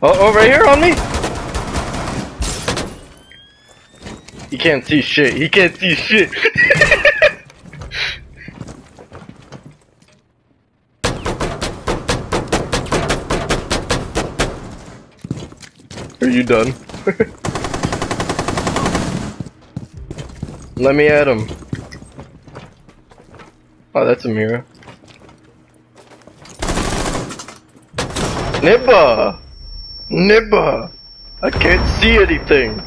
Oh, oh, right here on me! He can't see shit. He can't see shit. Are you done? Let me at him. Oh, that's a mirror. Nibba! Nibba! I can't see anything!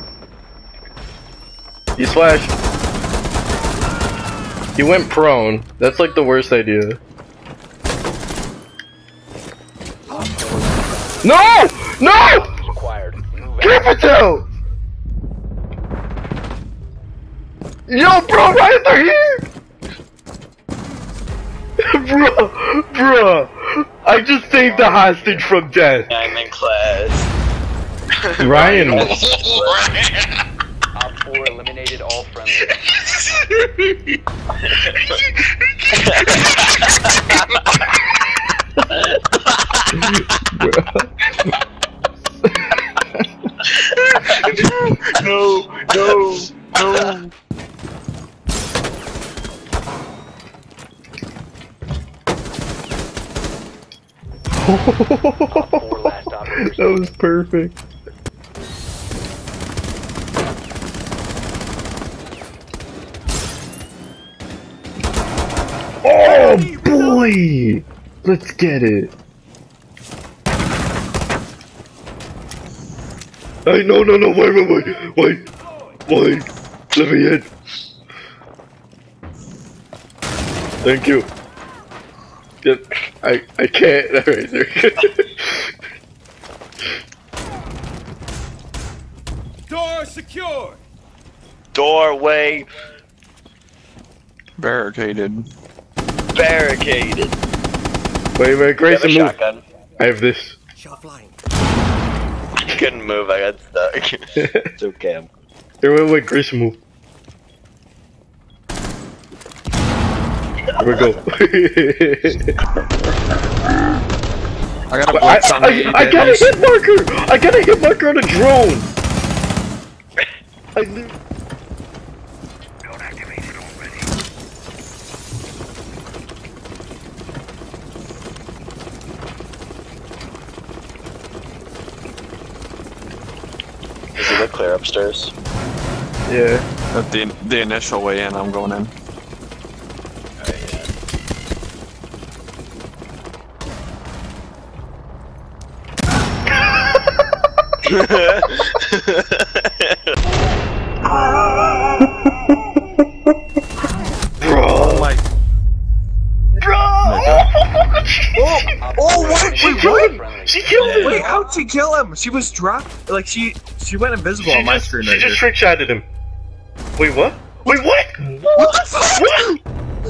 He slashed. He went prone. That's like the worst idea. No! No! Acquired. Move out. Capital! Yo, bro, right they're here! bro, bro, I just saved the hostage from death. I'm in class. Ryan, Op 4 eliminated all friendly. no, no, no. Four last operators. that was perfect. Oh boy! Let's get it. Hey, no, no, no, wait, wait, wait, wait, wait, let me in. Thank you. I, I can't, there. Door secure. Doorway Barricaded. barricaded. wait, wait, You have Grayson, a move. shotgun. I have this. Shot I couldn't move. I got stuck. it's okay. I'm Here, wait, wait, Grayson, move. Here we go. I got a I, blitz on me. I, I got a hit marker! I got a hit marker on a drone! I li- Is it look clear upstairs? Yeah. At the the initial way in, I'm going in. Bro! oh, oh what? She Wait, killed what? him! She killed him! Wait, how'd she kill him? She was dropped. Like she, she went invisible she on my just, screen she right just here. trick shotted him. Wait, what? Wait, what? What the fuck? What?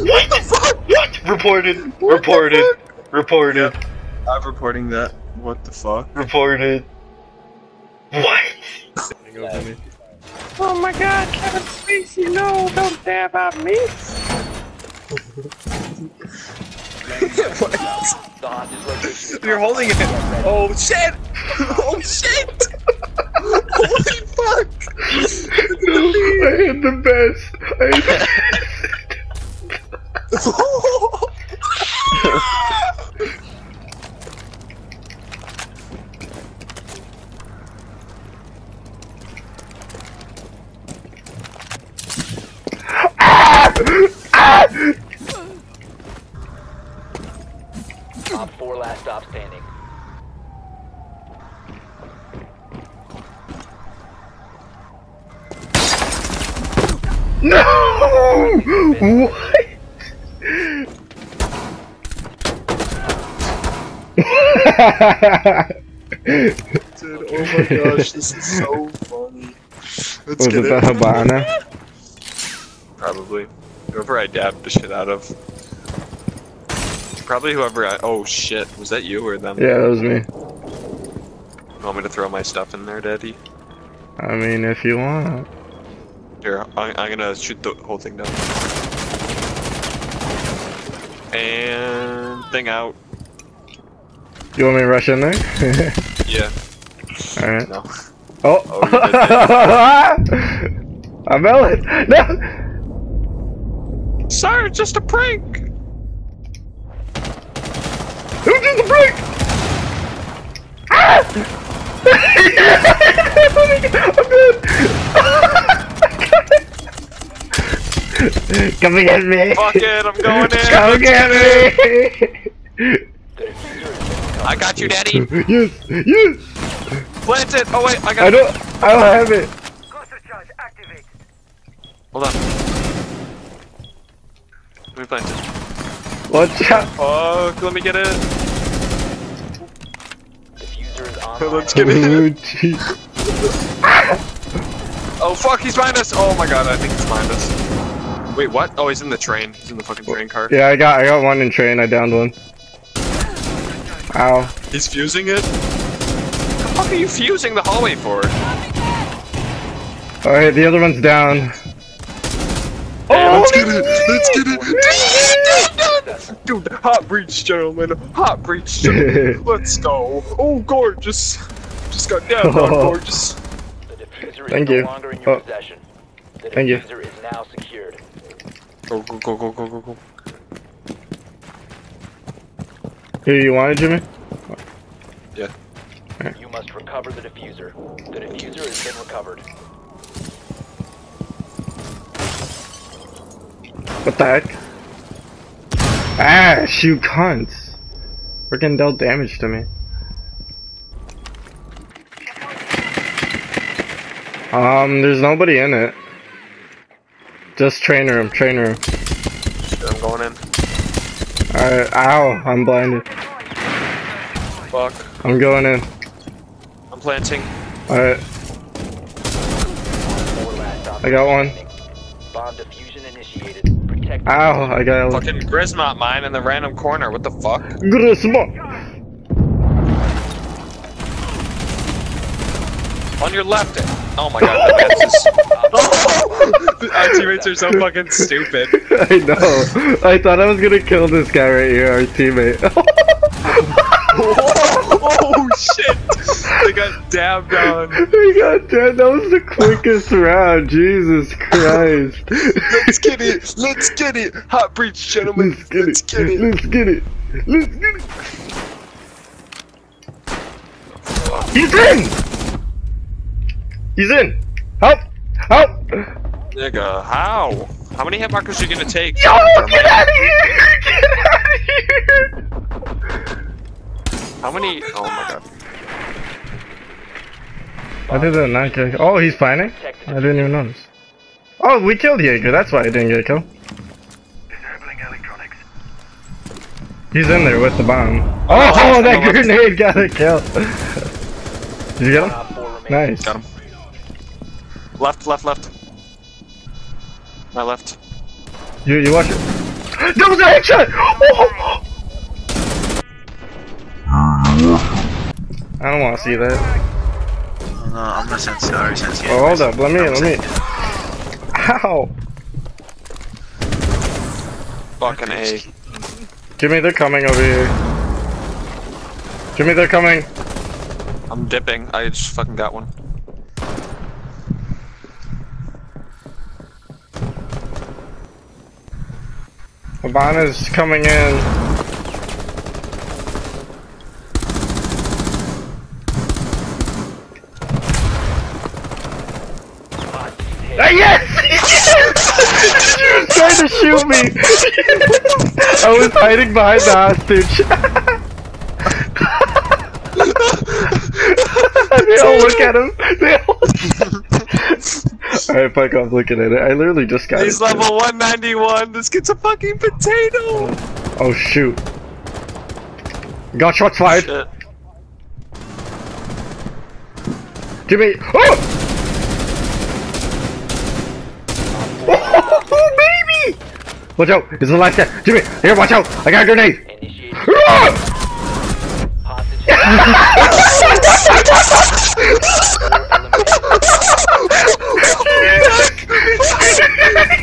What the fuck? What? Reported. What the Reported. Reported. I'm reporting that. What the fuck? Reported. What? Oh my God, Kevin Spacey! No, don't say about me. The hostage location is You're holding it. Oh shit! Oh shit! Holy fuck! I hit the best. I hit the Op 4 last stop standing. No! What? Dude, oh my gosh, this is so funny. Let's Was get it the it. Hibana? Probably. Whoever I dabbed the shit out of. Probably whoever I. Oh shit, was that you or them? Yeah, that was me. You want me to throw my stuff in there, Daddy? I mean, if you want. Here, I'm, I'm gonna shoot the whole thing down. And thing out. You want me to rush in there? Yeah. Alright. No. Oh! Oh, I'm Ellen! No! Sir, just a prank. Who did the break? Ah! I'm good! Come get me! Fuck it, I'm going in. Come get me! The diffuser has been I got you, daddy. yes! Yes! Plant it. Oh wait, I got I it. don't I don't have it! Hold on. Let me plant it. Watch out! Fuck, let me get it. The diffuser is online. Let's get Oh, it. Oh fuck, he's behind us. Oh my god, I think he's behind us. Wait, what? Oh, he's in the train. He's in the fucking train car. Yeah, I got I got one in train, I downed one. Ow. He's fusing it? The fuck are you fusing the hallway for? Oh, Alright, the other one's down. Hey, Oh, let's get it! Let's get it! Dude, hot breach, gentlemen. Hot breach, gentlemen. Let's go. Oh, gorgeous. Just got down on gorgeous. The diffuser is Thank no you. longer in your Oh. possession. The Thank you. is now secured. Go, go, go, go, go, go, go. Here, you want it, Jimmy? Yeah. You must recover the diffuser. The diffuser has been recovered. What the heck? Ah, shoot cunts. Freaking dealt damage to me. Um, there's nobody in it. Just train room, train room. I'm going in. Alright, ow, I'm blinded. Fuck. I'm going in. I'm planting. Alright, Four last op I got one. Bomb diffusion initiated. Protect Ow, I got a Fucking Grzmot mine in the random corner. What the fuck? Grzmot. On your left. Oh my god, that just... Our teammates are so fucking stupid. I know. I thought I was gonna kill this guy right here, our teammate. oh shit! They got dabbed on. God damn, that was the quickest round. Jesus Christ. Let's get it! Let's get it! Hot breach, gentlemen! Let's get Let's it. get it! Let's get it. Let's get it. He's in! He's in! Help! Help! Nigga, how? How many hit markers are you gonna take? Yo, get out of here! Get out of here! How many? Oh my god. I did a not get Oh, he's fighting? I didn't even notice. Oh, we killed Jaeger. That's why I didn't get a kill. He's in there with the bomb. Oh, Oh, that grenade got a kill. Did you get him? Op four remaining. Nice. Got him. Left, left, left. My left. You you watch it. That was a headshot! Oh! I don't want to see that. No, I'm gonna sense it. I already sense it. Oh, hold up. Let me. Let me. Ow! Fucking A. Jimmy, they're coming over here. Jimmy, they're coming. I'm dipping. I just fucking got one. Hibana's coming in. Ah, yes! you were trying to shoot me! I was hiding behind the hostage. they all look at him. They all Alright, fuck off looking at it. I literally just got He's it. level 191. This kid's a fucking potato. Oh shoot. Got shots fired. Shit. Jimmy. Oh! Oh, baby! Watch out! It's the last guy. Jimmy, here, watch out! I got a grenade. Initiated.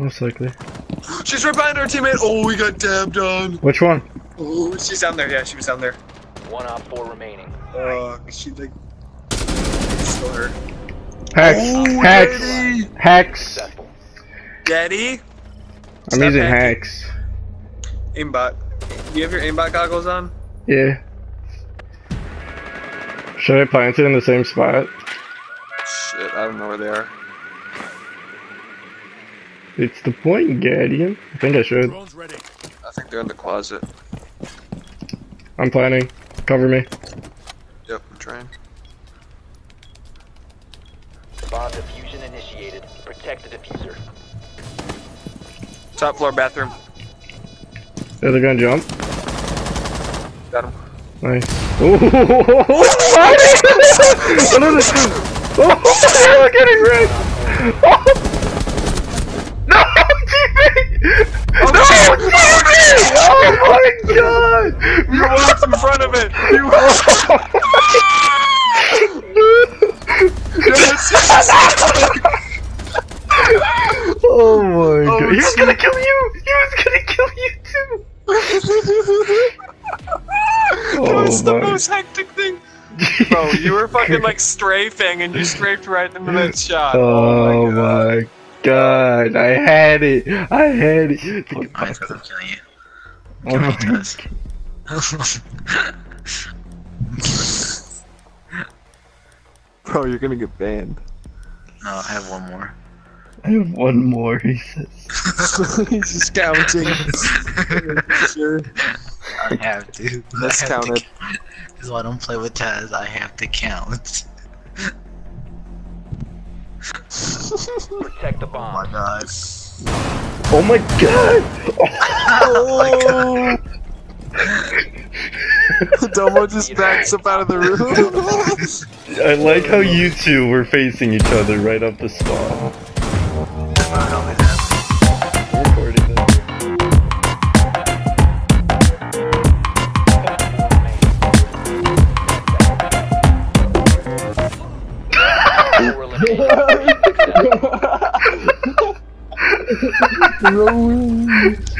Most likely. She's right behind our teammate. Oh, we got dabbed on. Which one? Oh, she's down there. Yeah, she was down there. One op four remaining. Uh, she like. Still her. Hex. Oh, Hex. Daddy. Hex. Daddy. I'm Stop using hacking. Hex. Aimbot. Do you have your aimbot goggles on? Yeah. Should I plant it in the same spot? Shit, I don't know where they are. It's the point, Guardian. I think I should. Ready. I think they're in the closet. I'm planning. Cover me. Yep, I'm trying. Bomb diffusion initiated. Protect the diffuser. Top floor bathroom. Yeah, they're gonna jump. Got him. Nice. Ooh! Another two. Oh, we're getting wrecked. Oh. fucking like strafing and you strafed right into that shot. Oh, oh god. my god, I had it! I had it! I'm gonna kill you. Oh my Does. Bro, you're gonna get banned. no, I have one more. I have one more, he says. He's just counting. sure. I have to. Let's have count to, it. This is why I don't play with Taz. I have to count. Protect the Oh my bomb. god. Oh my god! Oh my god. Domo just backs up out of the room. I like how you two were facing each other right off the spot. Throwing.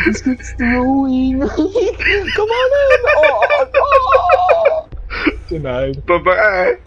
This gets throwing. Come on in. Oh, oh. oh. Denied. Bye bye!